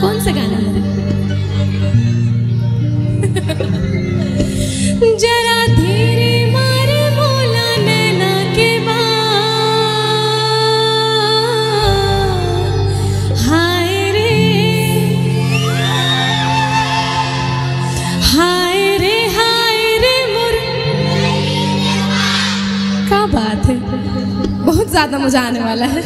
कौन सा गाना है ज़्यादा मज़ा आने वाला है।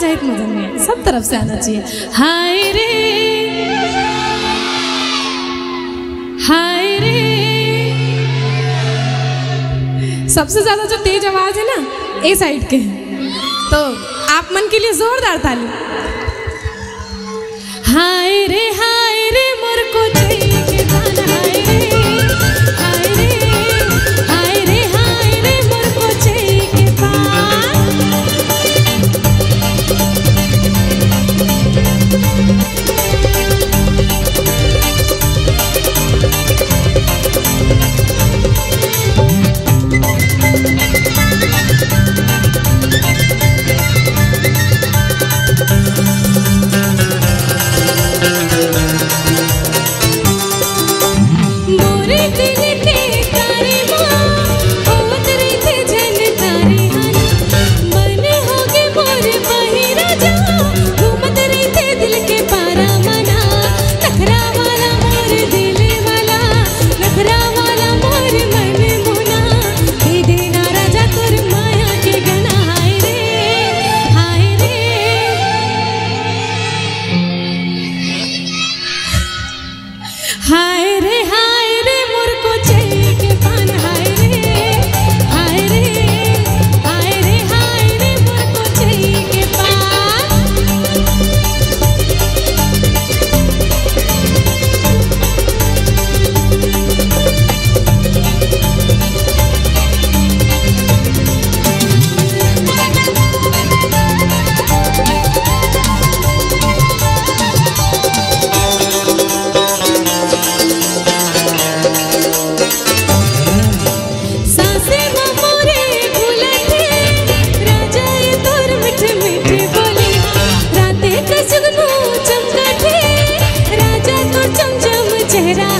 जाए एक मदन में सब तरफ़ से आना चाहिए। हाय रे। हाय रे। सबसे ज़्यादा जो तेज आवाज़ है ना, ए साइड के। तो आप मन के लिए जोरदार ताली। हाँ चेहरा